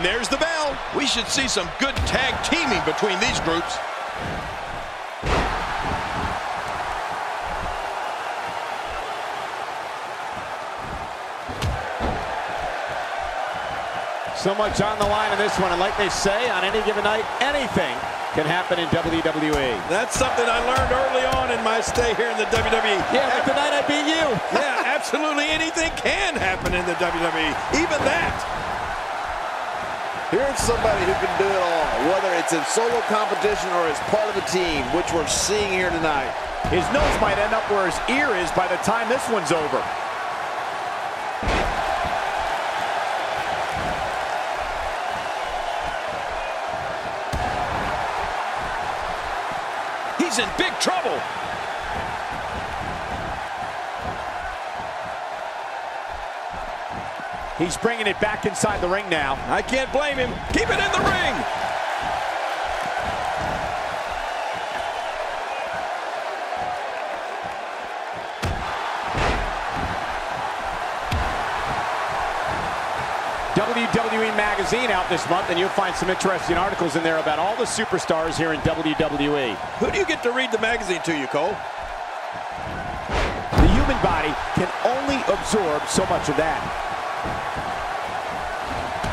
And there's the bell. We should see some good tag teaming between these groups. So much on the line in this one, and like they say, on any given night, anything can happen in WWE. That's something I learned early on in my stay here in the WWE. Yeah, like the night I beat you. yeah, absolutely anything can happen in the WWE, even that. Here's somebody who can do it all, whether it's in solo competition or as part of a team, which we're seeing here tonight. His nose might end up where his ear is by the time this one's over. He's bringing it back inside the ring now. I can't blame him. Keep it in the ring. WWE Magazine out this month, and you'll find some interesting articles in there about all the superstars here in WWE. Who do you get to read the magazine to you, Cole? The human body can only absorb so much of that.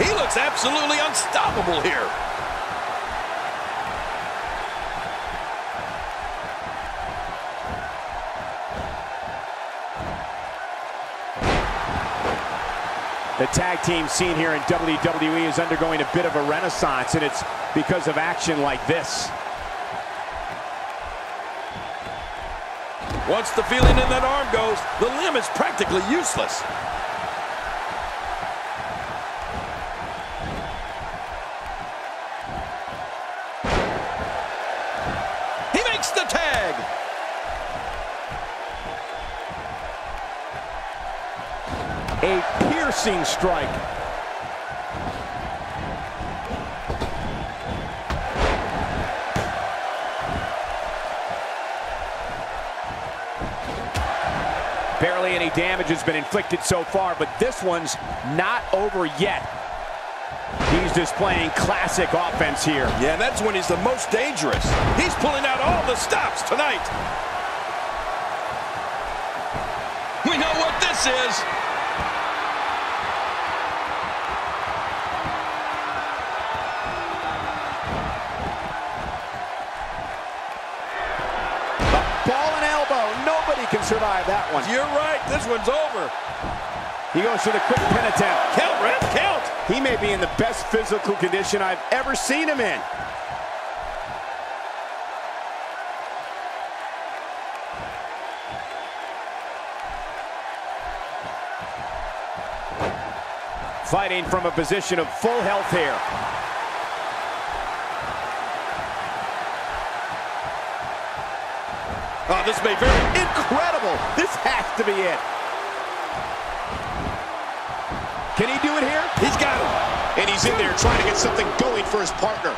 He looks absolutely unstoppable here. The tag team scene here in WWE is undergoing a bit of a renaissance, and it's because of action like this. Once the feeling in that arm goes, the limb is practically useless. Strike. Barely any damage has been inflicted so far, but this one's not over yet. He's displaying classic offense here. Yeah, that's when he's the most dangerous. He's pulling out all the stops tonight. We know what this is. Survive that one. You're right. This one's over. He goes for the quick pin attempt. Count, ref, count. He may be in the best physical condition I've ever seen him in. Fighting from a position of full health here. Oh, this may very... Incredible! This has to be it. Can he do it here? He's got him. And he's in there trying to get something going for his partner.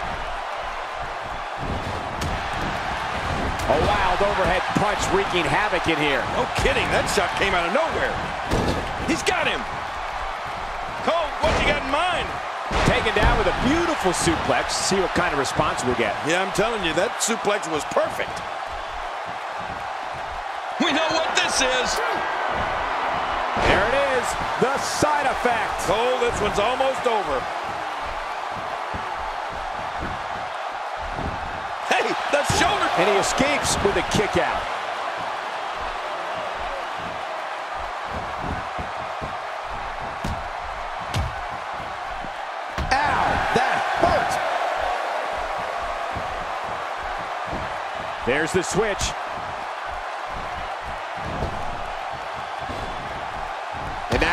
A wild overhead punch wreaking havoc in here. No kidding. That shot came out of nowhere. He's got him. Cole, what you got in mind? Taken down with a beautiful suplex. See what kind of response we'll get. Yeah, I'm telling you, that suplex was perfect. We know what this is. There it is, the side effect. Oh, this one's almost over. Hey, the shoulder. And he escapes with a kick out. Ow, that hurt. There's the switch.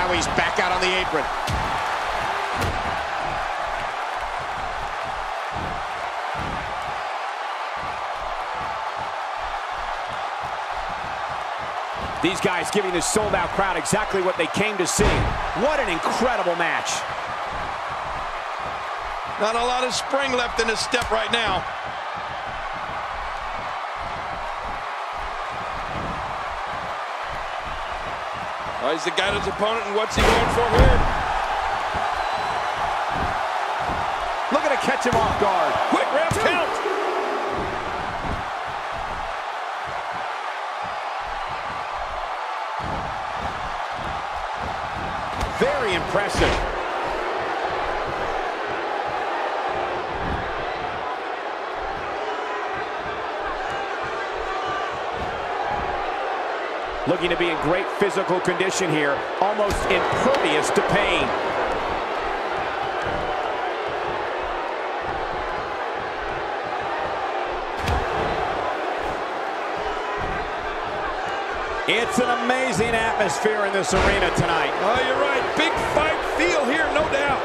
Now he's back out on the apron. These guys giving this sold-out crowd exactly what they came to see. What an incredible match. Not a lot of spring left in his step right now. Oh, he's the guy his opponent, and what's he going for here? Looking to catch him off guard. Quick ref count. Very impressive. Looking to be in great physical condition here, almost impervious to pain. It's an amazing atmosphere in this arena tonight. Oh, you're right. Big fight feel here, no doubt.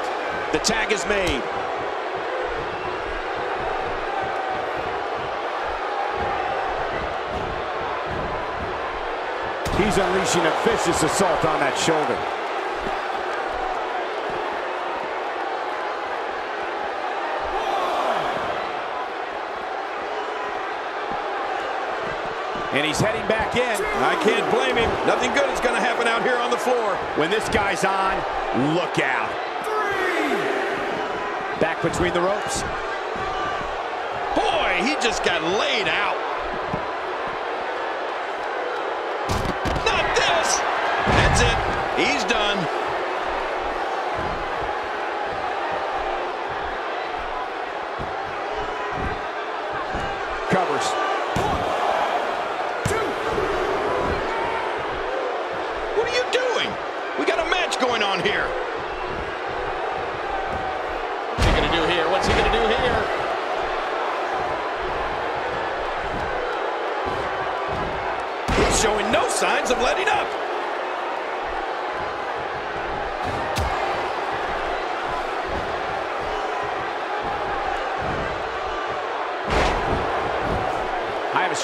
The tag is made. He's unleashing a vicious assault on that shoulder. And he's heading back in. I can't blame him. Nothing good is going to happen out here on the floor. When this guy's on, look out. Back between the ropes. Boy, he just got laid out. He's done. Covers. What are you doing? We got a match going on here. What's he going to do here? What's he going to do here? He's showing no signs of letting up.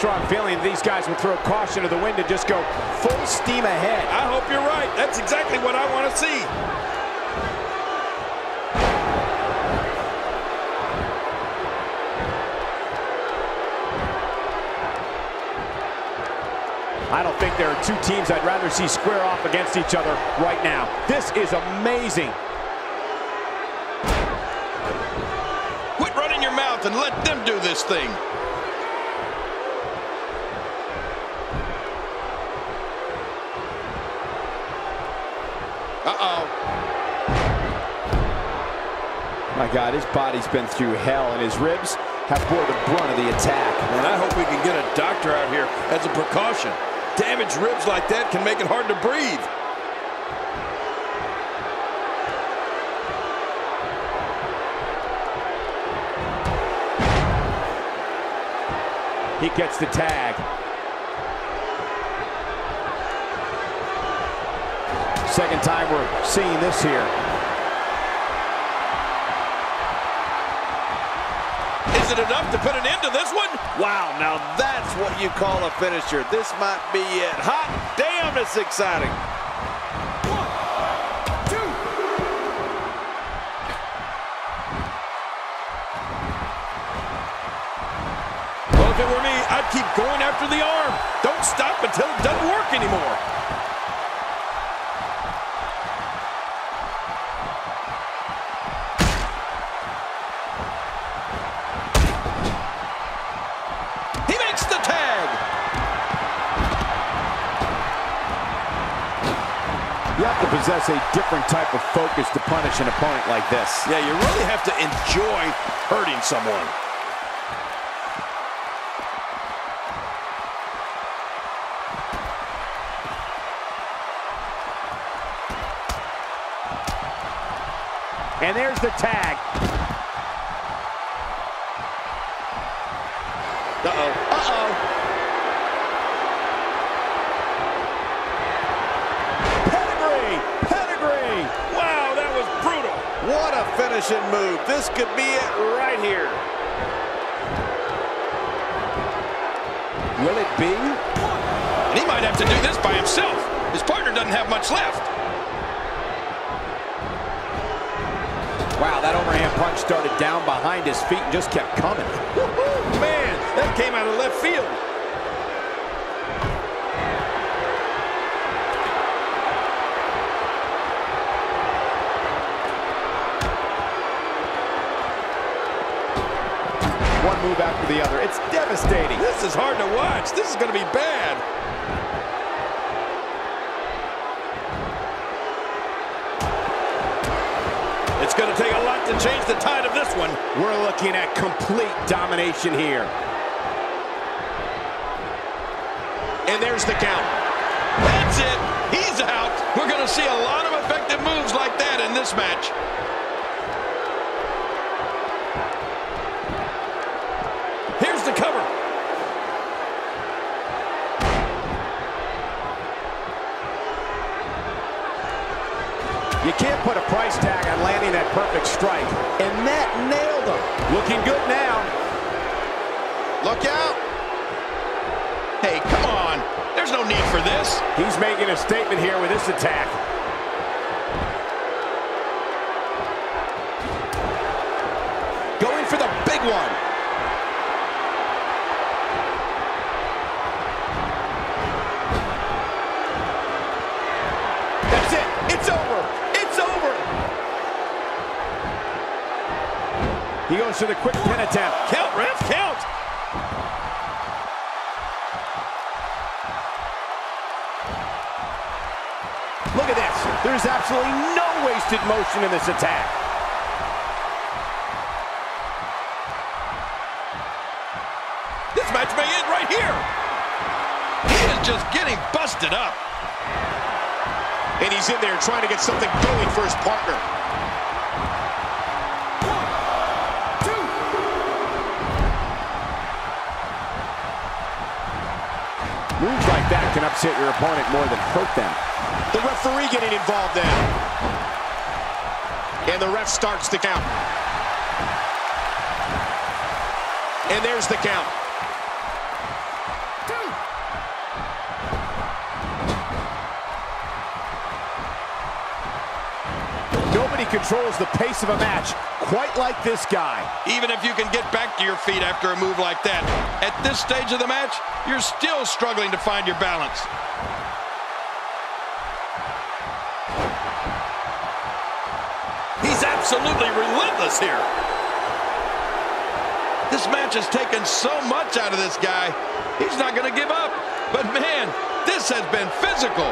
Strong feeling these guys will throw caution to the wind and just go full steam ahead. I hope you're right. That's exactly what I want to see. I don't think there are two teams I'd rather see square off against each other right now. This is amazing. Quit running your mouth and let them do this thing. Uh-oh. My God, his body's been through hell, and his ribs have bore the brunt of the attack. And I hope we can get a doctor out here as a precaution. Damaged ribs like that can make it hard to breathe. He gets the tag. Second time we're seeing this here. Is it enough to put an end to this one? Wow, now that's what you call a finisher. This might be it. Hot damn, it's exciting. Well, if it were me, I'd keep going after the arm. Don't stop until it doesn't work anymore. Possess a different type of focus to punish an opponent like this. Yeah, you really have to enjoy hurting someone. And there's the tag. Uh-oh. Uh-oh. Pedigree! Pedigree! Wow, that was brutal. What a finishing move. This could be it right here. Will it be? And he might have to do this by himself. His partner doesn't have much left. Wow, that overhand punch started down behind his feet and just kept coming. Man, that came out of left field. Move after the other. It's devastating. This is hard to watch. This is going to be bad. It's going to take a lot to change the tide of this one. We're looking at complete domination here. And there's the count. That's it. He's out. We're going to see a lot of effective moves like that in this match. Price tag on landing that perfect strike. And that nailed him. Looking good now. Look out. Hey, come on. There's no need for this. He's making a statement here with this attack. Going for the big one. He goes to the quick pin attempt. Count, ref, count. Look at this. There's absolutely no wasted motion in this attack. This match may end right here. He is just getting busted up. And he's in there trying to get something going for his partner. Moves like that can upset your opponent more than hurt them. The referee getting involved now. And the ref starts the count. And there's the count. Nobody controls the pace of a match quite like this guy. Even if you can get back to your feet after a move like that, at this stage of the match, you're still struggling to find your balance. He's absolutely relentless here. This match has taken so much out of this guy. He's not going to give up. But man, this has been physical.